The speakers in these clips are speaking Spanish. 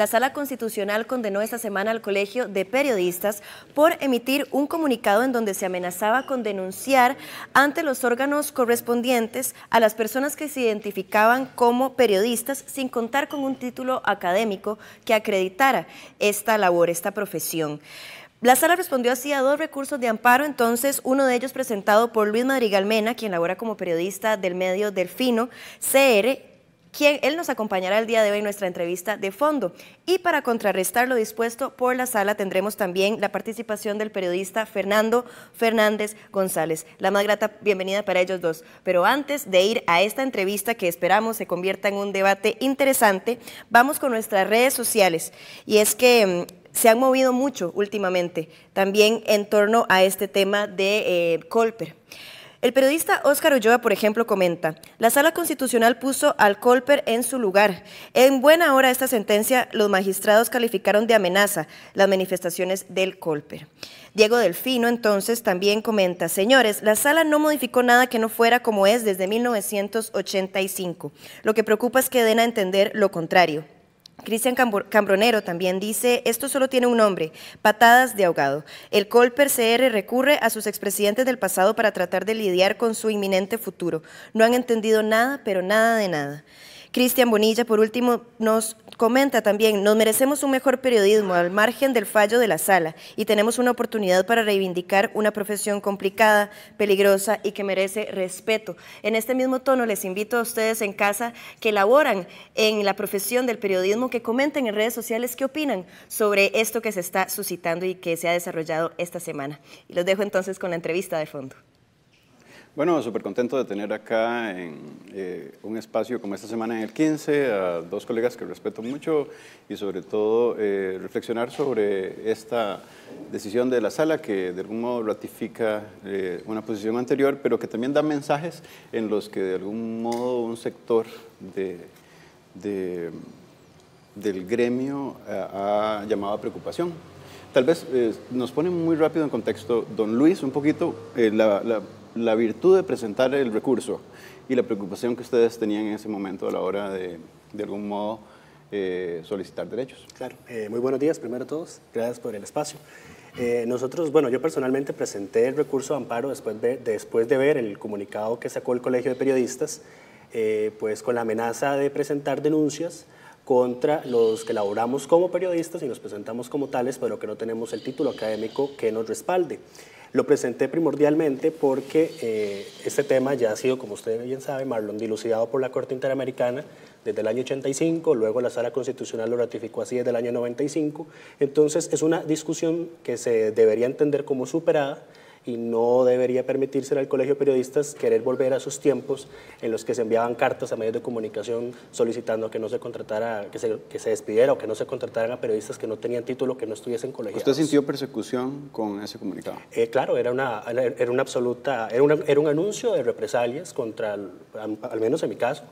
La Sala Constitucional condenó esta semana al Colegio de Periodistas por emitir un comunicado en donde se amenazaba con denunciar ante los órganos correspondientes a las personas que se identificaban como periodistas sin contar con un título académico que acreditara esta labor, esta profesión. La sala respondió así a dos recursos de amparo, entonces uno de ellos presentado por Luis Madrigal Mena, quien labora como periodista del medio Delfino, CR, quien él nos acompañará el día de hoy en nuestra entrevista de fondo. Y para contrarrestar lo dispuesto por la sala tendremos también la participación del periodista Fernando Fernández González. La más grata bienvenida para ellos dos. Pero antes de ir a esta entrevista que esperamos se convierta en un debate interesante, vamos con nuestras redes sociales. Y es que mm, se han movido mucho últimamente, también en torno a este tema de eh, Colper. El periodista Óscar Ulloa, por ejemplo, comenta, la Sala Constitucional puso al Colper en su lugar. En buena hora esta sentencia, los magistrados calificaron de amenaza las manifestaciones del Colper. Diego Delfino, entonces, también comenta, señores, la Sala no modificó nada que no fuera como es desde 1985. Lo que preocupa es que den a entender lo contrario. Cristian Cambronero también dice, esto solo tiene un nombre, patadas de ahogado. El Colper CR recurre a sus expresidentes del pasado para tratar de lidiar con su inminente futuro. No han entendido nada, pero nada de nada. Cristian Bonilla, por último, nos comenta también, nos merecemos un mejor periodismo al margen del fallo de la sala y tenemos una oportunidad para reivindicar una profesión complicada, peligrosa y que merece respeto. En este mismo tono les invito a ustedes en casa que laboran en la profesión del periodismo, que comenten en redes sociales qué opinan sobre esto que se está suscitando y que se ha desarrollado esta semana. Y los dejo entonces con la entrevista de fondo. Bueno, súper contento de tener acá en eh, un espacio como esta semana en el 15 a dos colegas que respeto mucho y sobre todo eh, reflexionar sobre esta decisión de la sala que de algún modo ratifica eh, una posición anterior, pero que también da mensajes en los que de algún modo un sector de, del gremio ha llamado a preocupación. Tal vez nos pone muy rápido en contexto, don Luis, un poquito la virtud de presentar el recurso y la preocupación que ustedes tenían en ese momento a la hora de, de algún modo, eh, solicitar derechos. Claro, eh, muy buenos días primero a todos, gracias por el espacio. Eh, nosotros, bueno, yo personalmente presenté el recurso de amparo después de, después de ver el comunicado que sacó el Colegio de Periodistas, pues con la amenaza de presentar denuncias contra los que laboramos como periodistas y nos presentamos como tales, pero que no tenemos el título académico que nos respalde. Lo presenté primordialmente porque eh, este tema ya ha sido, como usted bien sabe, Marlon, dilucidado por la Corte Interamericana desde el año 85, luego la Sala Constitucional lo ratificó así desde el año 95. Entonces es una discusión que se debería entender como superada y no debería permitirse al Colegio de Periodistas querer volver a esos tiempos en los que se enviaban cartas a medios de comunicación solicitando que no se contratara, que se, que se despidiera o que no se contrataran a periodistas que no tenían título, que no estuviesen colegiados. ¿Usted sintió persecución con ese comunicado? Eh, claro, era una, era una absoluta, era, una, era un anuncio de represalias contra, al menos en mi caso,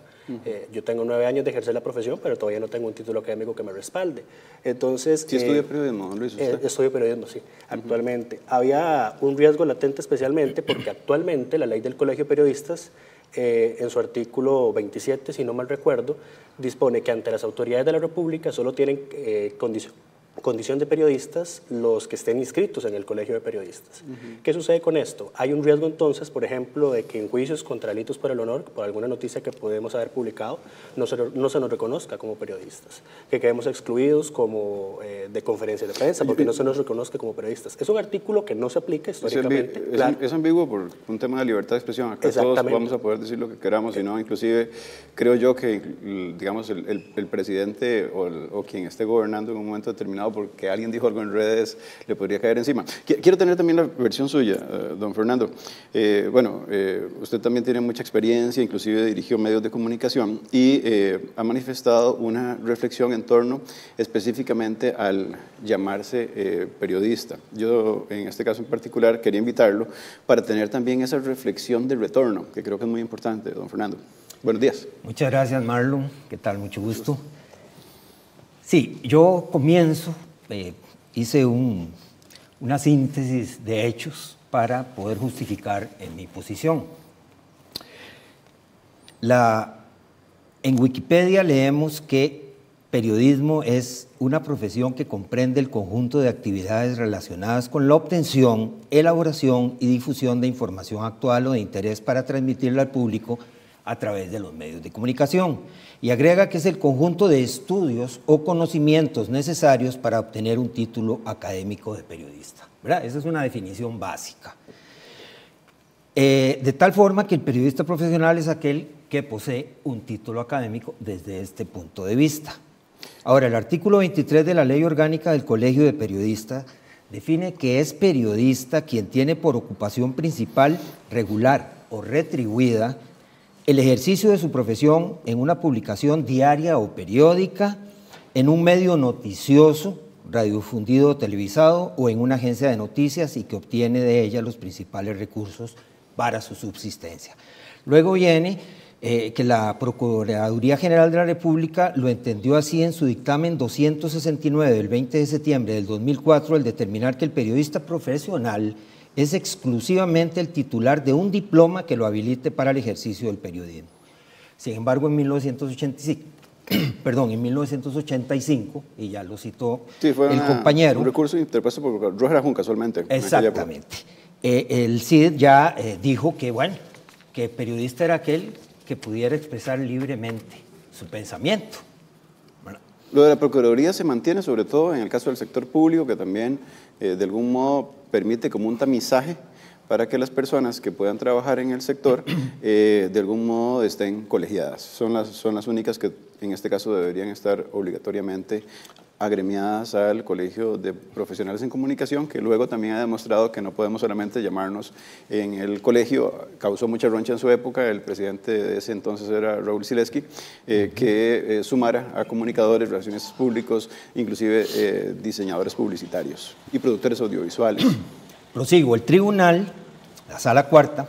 eh, yo tengo nueve años de ejercer la profesión, pero todavía no tengo un título académico que me respalde. Entonces... ¿Sí estudia eh, periodismo, Luis? Usted? Eh, estudio periodismo, sí, actualmente. Había un riesgo latente especialmente porque actualmente la ley del Colegio de Periodistas, en su artículo 27, si no mal recuerdo, dispone que ante las autoridades de la República solo tienen condición condición de periodistas los que estén inscritos en el Colegio de Periodistas. ¿Qué sucede con esto? Hay un riesgo entonces, por ejemplo, de que en juicios contra delitos por el honor, por alguna noticia que podemos haber publicado, no se, no se nos reconozca como periodistas, que quedemos excluidos como eh, de conferencias de prensa, porque no se nos reconozca como periodistas. Es un artículo que no se aplica históricamente. Es, ambiguo por un tema de libertad de expresión. Acá todos vamos a poder decir lo que queramos, y no, inclusive creo yo que, digamos, el, el, presidente o, o quien esté gobernando en un momento determinado porque alguien dijo algo en redes, le podría caer encima. Quiero tener también la versión suya, eh, don Fernando. Eh, bueno, eh, usted también tiene mucha experiencia, inclusive dirigió medios de comunicación y ha manifestado una reflexión en torno específicamente al llamarse periodista. Yo, en este caso en particular, quería invitarlo para tener también esa reflexión de retorno, que creo que es muy importante, don Fernando. Buenos días. Muchas gracias, Marlon. ¿Qué tal? Mucho gusto. Sí, yo comienzo, eh, hice una síntesis de hechos para poder justificar en mi posición. En Wikipedia leemos que periodismo es una profesión que comprende el conjunto de actividades relacionadas con la obtención, elaboración y difusión de información actual o de interés para transmitirla al público a través de los medios de comunicación. Y agrega que es el conjunto de estudios o conocimientos necesarios para obtener un título académico de periodista. Esa es una definición básica. Eh, de tal forma que el periodista profesional es aquel que posee un título académico desde este punto de vista. Ahora, el artículo 23 de la Ley Orgánica del Colegio de Periodistas define que es periodista quien tiene por ocupación principal, regular o retribuida el ejercicio de su profesión en una publicación diaria o periódica, en un medio noticioso, radiofundido o televisado o en una agencia de noticias y que obtiene de ella los principales recursos para su subsistencia. Luego viene eh, que la Procuraduría General de la República lo entendió así en su dictamen 269 del 20 de septiembre del 2004 al determinar que el periodista profesional es exclusivamente el titular de un diploma que lo habilite para el ejercicio del periodismo. Sin embargo, en 1985, perdón, en 1985, y ya lo citó el compañero. Un recurso interpuesto por Roger Ajun, casualmente. Exactamente. Eh, el CID ya eh, dijo que, bueno, que periodista era aquel que pudiera expresar libremente su pensamiento. Lo de la Procuraduría se mantiene sobre todo en el caso del sector público, que también eh, de algún modo permite como un tamizaje para que las personas que puedan trabajar en el sector eh, de algún modo estén colegiadas. Son las, son las únicas que en este caso deberían estar obligatoriamente agremiadas al Colegio de Profesionales en Comunicación, que luego también ha demostrado que no podemos solamente llamarnos en el colegio, causó mucha roncha en su época, el presidente de ese entonces era Raúl Sileski, eh, que eh, sumara a comunicadores, relaciones públicos, inclusive eh, diseñadores publicitarios y productores audiovisuales. Prosigo, el tribunal, la sala cuarta,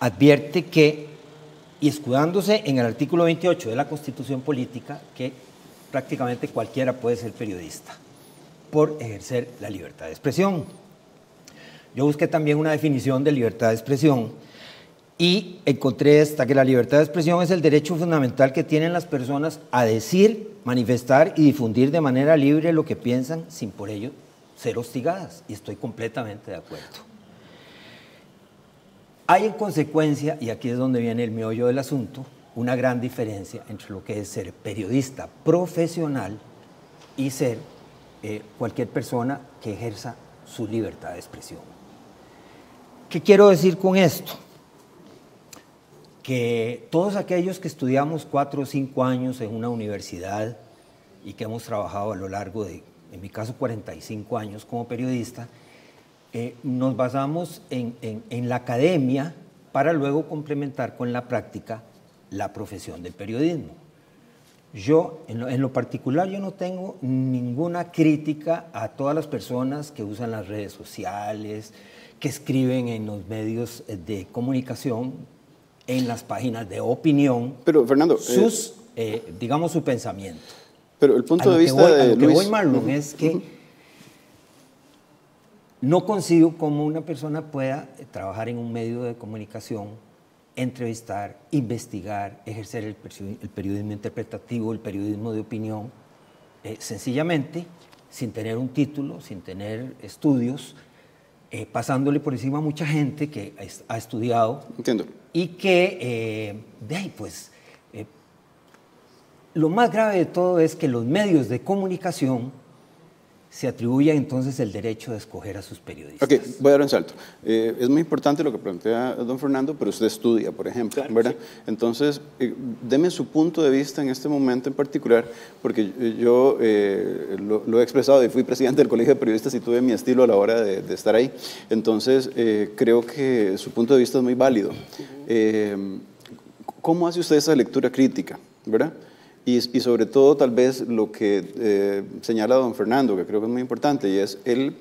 advierte que, y escudándose en el artículo 28 de la Constitución Política, que prácticamente cualquiera puede ser periodista por ejercer la libertad de expresión. Yo busqué también una definición de libertad de expresión y encontré esta, que la libertad de expresión es el derecho fundamental que tienen las personas a decir, manifestar y difundir de manera libre lo que piensan sin por ello ser hostigadas. Y estoy completamente de acuerdo. Hay en consecuencia, y aquí es donde viene el meollo del asunto, una gran diferencia entre lo que es ser periodista profesional y ser eh, cualquier persona que ejerza su libertad de expresión. ¿Qué quiero decir con esto? Que todos aquellos que estudiamos cuatro o cinco años en una universidad y que hemos trabajado a lo largo de, en mi caso, 45 años como periodista, eh, nos basamos en, en la academia para luego complementar con la práctica la profesión del periodismo. Yo, en lo, particular, yo no tengo ninguna crítica a todas las personas que usan las redes sociales, que escriben en los medios de comunicación, en las páginas de opinión, pero, Fernando, sus, eh, eh, digamos, su pensamiento. Pero el punto de vista de lo que voy, Marlon, es que no consigo cómo una persona pueda trabajar en un medio de comunicación entrevistar, investigar, ejercer el, periodismo interpretativo, el periodismo de opinión, eh, sencillamente sin tener un título, sin tener estudios, eh, pasándole por encima a mucha gente que ha estudiado Entiendo. y que, eh, de ahí, pues, lo más grave de todo es que los medios de comunicación se atribuye entonces el derecho de escoger a sus periodistas. Ok, voy a dar un salto. Eh, es muy importante lo que plantea don Fernando, pero usted estudia, por ejemplo, ¿verdad? Entonces, eh, deme su punto de vista en este momento en particular, porque yo eh, lo, he expresado y fui presidente del Colegio de Periodistas y tuve mi estilo a la hora de, de estar ahí. Entonces, creo que su punto de vista es muy válido. ¿Cómo hace usted esa lectura crítica, verdad? Y, sobre todo tal vez lo que eh, señala don Fernando, que creo que es muy importante, y es el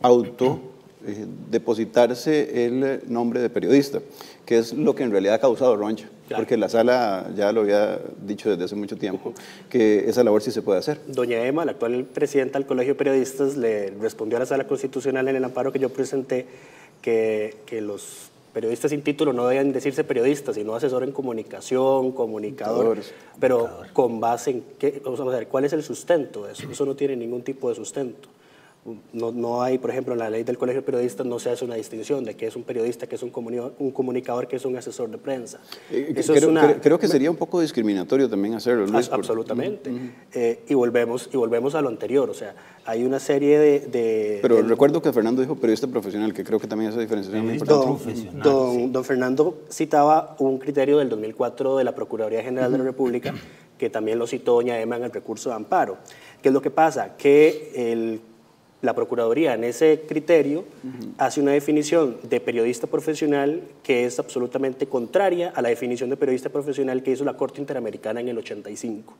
auto eh, depositarse el nombre de periodista, que es lo que en realidad ha causado roncha, porque la sala ya lo había dicho desde hace mucho tiempo, que esa labor sí se puede hacer. Doña Emma, la actual presidenta del Colegio de Periodistas, le respondió a la sala constitucional en el amparo que yo presenté que, que los periodistas sin título no deben decirse periodistas, sino asesor en comunicación, comunicador, pero con base en qué, vamos a ver, cuál es el sustento de eso. Eso no tiene ningún tipo de sustento. No, no, hay, por ejemplo, en la ley del Colegio de Periodistas no se hace una distinción de qué es un periodista, qué es un comunicador, un comunicador, qué es un asesor de prensa. Eh, Eso creo, es una, creo, que sería un poco discriminatorio también hacerlo, Luis. Absolutamente. Eh, y, volvemos, y volvemos a lo anterior, o sea, hay una serie de... Pero recuerdo que Fernando dijo periodista profesional, que creo que también esa diferencia es muy importante. Don, don, Fernando citaba un criterio del 2004 de la Procuraduría General de la República, que también lo citó doña Emma en el recurso de amparo. ¿Qué es lo que pasa? Que el la Procuraduría en ese criterio hace una definición de periodista profesional que es absolutamente contraria a la definición de periodista profesional que hizo la Corte Interamericana en el 85.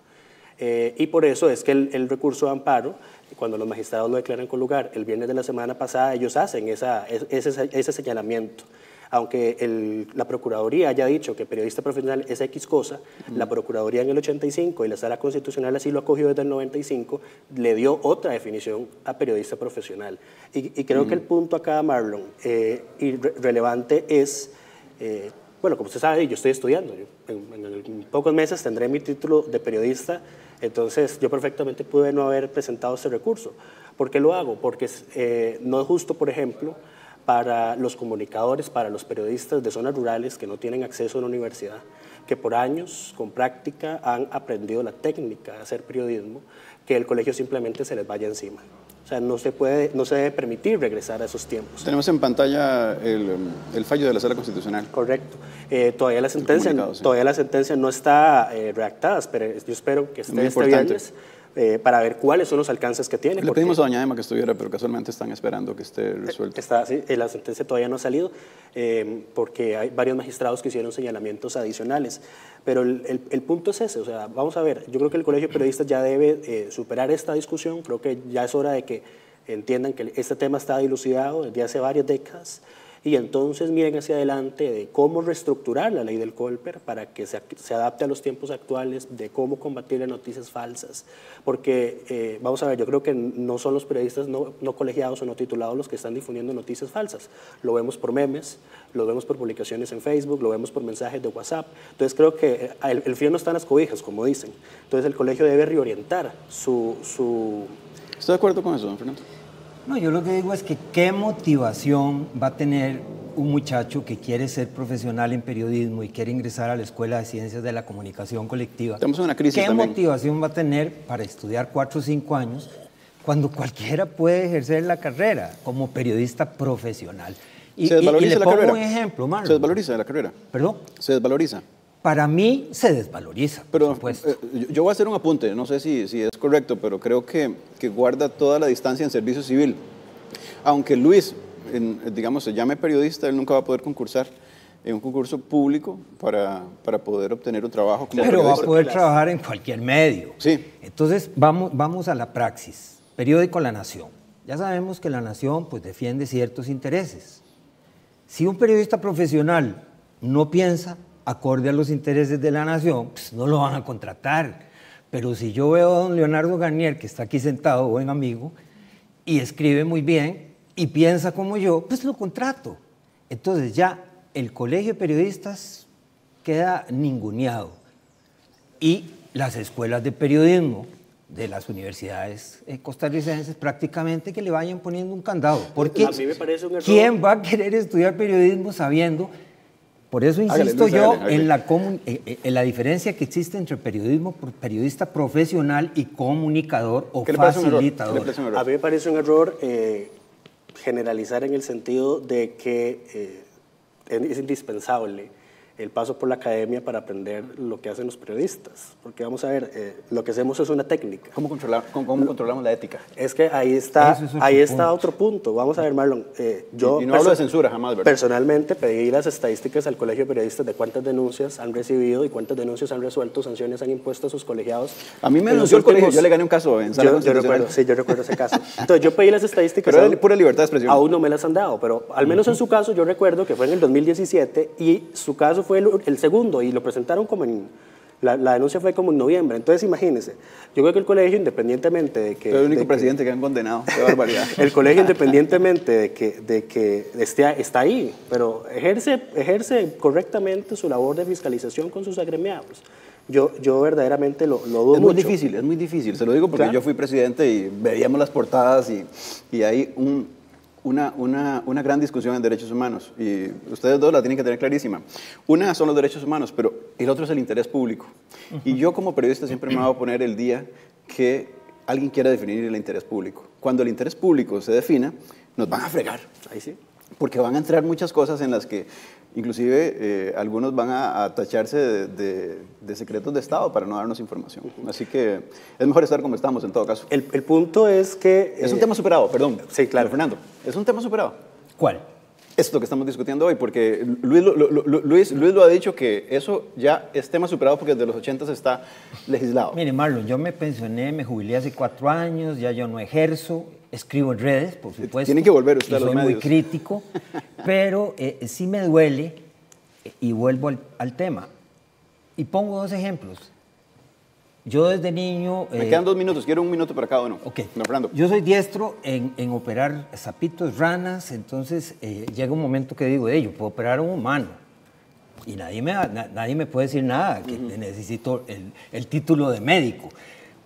Eh, y por eso es que el, recurso de amparo, cuando los magistrados lo declaran con lugar el viernes de la semana pasada, ellos hacen esa, ese, ese señalamiento aunque la Procuraduría haya dicho que periodista profesional es X cosa, la Procuraduría en el 85 y la Sala Constitucional así lo acogió desde el 95, le dio otra definición a periodista profesional. Y, creo que el punto acá, Marlon, eh, relevante es, eh, bueno, como usted sabe, yo estoy estudiando, en, pocos meses tendré mi título de periodista, entonces yo perfectamente pude no haber presentado ese recurso. ¿Por qué lo hago? Porque eh, no es justo, por ejemplo, para los comunicadores, para los periodistas de zonas rurales que no tienen acceso a una universidad, que por años, con práctica, han aprendido la técnica de hacer periodismo, que el colegio simplemente se les vaya encima. O sea, no se, puede, no se debe permitir regresar a esos tiempos. Tenemos en pantalla el, el fallo de la Sala Constitucional. Correcto. Eh, todavía, la sentencia, todavía la sentencia no está eh, redactada, pero yo espero que esté este viernes. Eh, para ver cuáles son los alcances que tiene. Le pedimos a doña Emma que estuviera, pero casualmente están esperando que esté resuelto. Está, sí, eh, la sentencia todavía no ha salido eh, porque hay varios magistrados que hicieron señalamientos adicionales. Pero el, el, punto es ese, o sea, vamos a ver, yo creo que el Colegio de Periodistas ya debe superar esta discusión, creo que ya es hora de que entiendan que este tema está dilucidado desde hace varias décadas y entonces miren hacia adelante de cómo reestructurar la ley del Colper para que se, se adapte a los tiempos actuales, de cómo combatir las noticias falsas, porque eh, vamos a ver, yo creo que no son los periodistas no, no, colegiados o no titulados los que están difundiendo noticias falsas, lo vemos por memes, lo vemos por publicaciones en Facebook, lo vemos por mensajes de WhatsApp, entonces creo que eh, el, el frío no está en las cobijas, como dicen, entonces el colegio debe reorientar su... su... ¿Estoy de acuerdo con eso, don Fernando? No, yo lo que digo es que qué motivación va a tener un muchacho que quiere ser profesional en periodismo y quiere ingresar a la Escuela de Ciencias de la Comunicación Colectiva. Tenemos una crisis ¿Qué motivación va a tener para estudiar cuatro o cinco años cuando cualquiera puede ejercer la carrera como periodista profesional? Y, ¿Se desvaloriza le la carrera? un ejemplo, Marlon. ¿Se desvaloriza la carrera? ¿Perdón? ¿Se desvaloriza? Para mí se desvaloriza, pero, por eh, yo voy a hacer un apunte, no sé si, si es correcto, pero creo que, que, guarda toda la distancia en servicio civil. Aunque Luis, digamos, se llame periodista, él nunca va a poder concursar en un concurso público para, para poder obtener un trabajo como Pero va a poder trabajar en cualquier medio. Sí. Entonces, vamos, vamos a la praxis. Periódico La Nación. Ya sabemos que La Nación pues, defiende ciertos intereses. Si un periodista profesional no piensa acorde a los intereses de la nación, pues no lo van a contratar. Pero si yo veo a don Leonardo Garnier, que está aquí sentado, buen amigo, y escribe muy bien y piensa como yo, pues lo contrato. Entonces ya el colegio de periodistas queda ninguneado. Y las escuelas de periodismo de las universidades eh, costarricenses prácticamente que le vayan poniendo un candado. Porque ¿quién va a querer estudiar periodismo sabiendo por eso insisto yo En, la eh, eh, en la diferencia que existe entre periodismo, periodista profesional y comunicador o facilitador. A mí me parece un error eh, generalizar en el sentido de que es indispensable el paso por la academia para aprender lo que hacen los periodistas. Porque vamos a ver, eh, lo que hacemos es una técnica. ¿Cómo, cómo, controlamos la ética? Es que ahí está, ahí está otro punto. Vamos a ver, Marlon. Eh, yo y, no hablo de censura jamás, ¿verdad? Personalmente pedí las estadísticas al Colegio de Periodistas de cuántas denuncias han recibido y cuántas denuncias han resuelto, sanciones han impuesto a sus colegiados. A mí me denunció el colegio, yo le gané un caso en Sala yo, recuerdo, Sí, yo recuerdo ese caso. Entonces yo pedí las estadísticas. Pero pura libertad de expresión. Aún no me las han dado, pero al menos en su caso yo recuerdo que fue en el 2017 y su caso fue el segundo y lo presentaron como en, La, denuncia fue como en noviembre. Entonces, imagínense, yo creo que el colegio, independientemente de que... el único presidente que, han condenado, qué barbaridad. el colegio, independientemente de que, de que esté, está ahí, pero ejerce, ejerce correctamente su labor de fiscalización con sus agremiados. Yo, yo verdaderamente lo, lo dudo Es muy difícil, es muy difícil. Se lo digo porque yo fui presidente y veíamos las portadas y, y hay un una, una, una, gran discusión en derechos humanos y ustedes dos la tienen que tener clarísima. Una son los derechos humanos, pero el otro es el interés público. Y yo como periodista siempre me voy a poner el día que alguien quiera definir el interés público. Cuando el interés público se defina, nos van a fregar. Ahí sí. Porque van a entrar muchas cosas en las que Inclusive eh, algunos van a, tacharse de, secretos de Estado para no darnos información. Así que es mejor estar como estamos en todo caso. El, punto es que... Es un eh, tema superado, perdón. Sí, claro. Fernando, es un tema superado. ¿Cuál? Esto que estamos discutiendo hoy, porque Luis lo, Luis, Luis lo ha dicho que eso ya es tema superado porque desde los 80 se está legislado. Mire, Marlon, yo me pensioné, me jubilé hace cuatro años, ya yo no ejerzo, escribo en redes, por supuesto. Tienen que volver usted a los soy medios. muy crítico, pero eh, sí me duele, y vuelvo al, tema. Y pongo dos ejemplos. Yo desde niño... Me quedan dos minutos, quiero un minuto para cada uno. Ok. Yo soy diestro en, en operar zapitos, ranas, entonces eh, llega un momento que digo, yo puedo operar a un humano. Y nadie me, nadie me puede decir nada, que necesito el, el título de médico.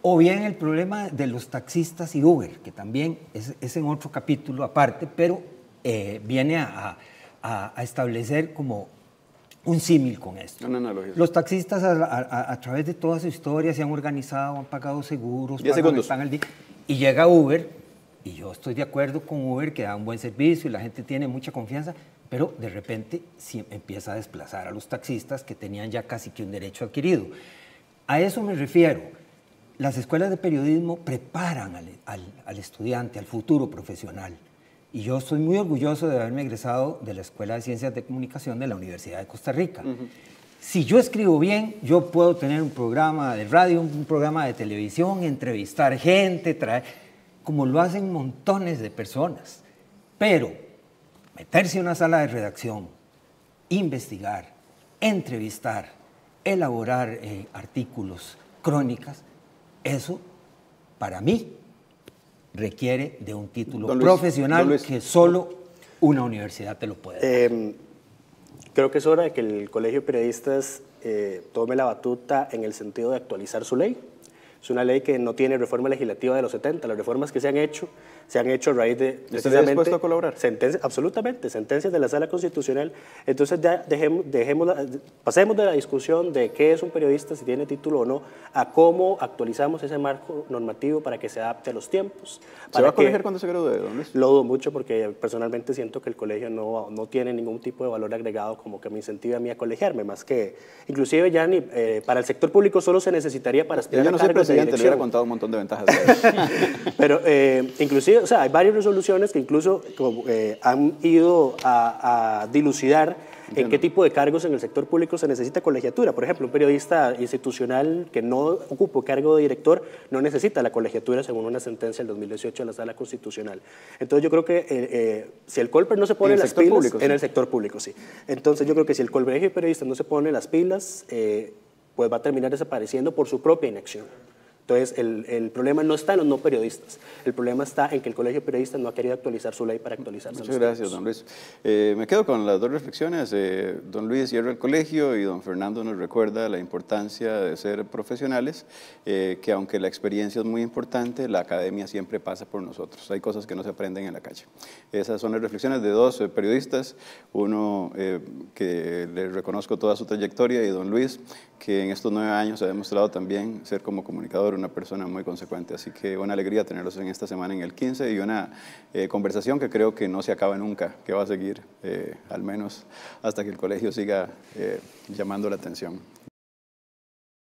O bien el problema de los taxistas y Uber, que también es, en otro capítulo aparte, pero eh, viene a, establecer como un símil con esto. los taxistas a, través de toda su historia se han organizado, han pagado seguros, pagan, están al día. Y llega Uber, y yo estoy de acuerdo con Uber, que da un buen servicio y la gente tiene mucha confianza, pero de repente empieza a desplazar a los taxistas que tenían ya casi que un derecho adquirido. A eso me refiero las escuelas de periodismo preparan al, estudiante, al futuro profesional. Y yo estoy muy orgulloso de haberme egresado de la Escuela de Ciencias de Comunicación de la Universidad de Costa Rica. Si yo escribo bien, yo puedo tener un programa de radio, un programa de televisión, entrevistar gente, traer, como lo hacen montones de personas. Pero meterse en una sala de redacción, investigar, entrevistar, elaborar eh, artículos, crónicas, eso, para mí, requiere de un título profesional que solo una universidad te lo puede dar. Em, creo que es hora de que el Colegio de Periodistas eh, tome la batuta en el sentido de actualizar su ley. Es una ley que no tiene reforma legislativa de los 70. Las reformas que se han hecho se han hecho a raíz de precisamente dispuesto a colaborar? Sentencias, absolutamente, sentencias de la Sala Constitucional. Entonces ya dejemos, dejemos pasemos de la discusión de qué es un periodista, si tiene título o no, a cómo actualizamos ese marco normativo para que se adapte a los tiempos. ¿Se va a colegiar cuando se gradúe? Lo dudo mucho porque personalmente siento que el colegio no, no tiene ningún tipo de valor agregado como que me incentive a mí a colegiarme, más que, inclusive ya ni, eh, para el sector público solo se necesitaría para aspirar Yo no soy presidente, le hubiera contado un montón de ventajas. Pero eh, inclusive o sea, hay varias resoluciones que incluso eh, han ido a, dilucidar en qué tipo de cargos en el sector público se necesita colegiatura. Por ejemplo, un periodista institucional que no ocupa cargo de director no necesita la colegiatura según una sentencia del 2018 de la Sala Constitucional. Entonces yo creo que eh, eh, si el Colper no se pone las pilas... Público, en el sector público, sí. Entonces yo creo que si el colegio de periodistas no se pone las pilas, pues va a terminar desapareciendo por su propia inacción. Entonces, el, problema no está en los no periodistas, el problema está en que el Colegio de Periodistas no ha querido actualizar su ley para actualizarse. Muchas gracias, don Luis. Eh, me quedo con las dos reflexiones. Eh, don Luis cierra el colegio y don Fernando nos recuerda la importancia de ser profesionales, eh, que aunque la experiencia es muy importante, la academia siempre pasa por nosotros. Hay cosas que no se aprenden en la calle. Esas son las reflexiones de dos periodistas, uno que le reconozco toda su trayectoria y don Luis, que en estos nueve años ha demostrado también ser como comunicador una persona muy consecuente. Así que una alegría tenerlos en esta semana en el 15 y una eh, conversación que creo que no se acaba nunca, que va a seguir eh, al menos hasta que el colegio siga eh, llamando la atención.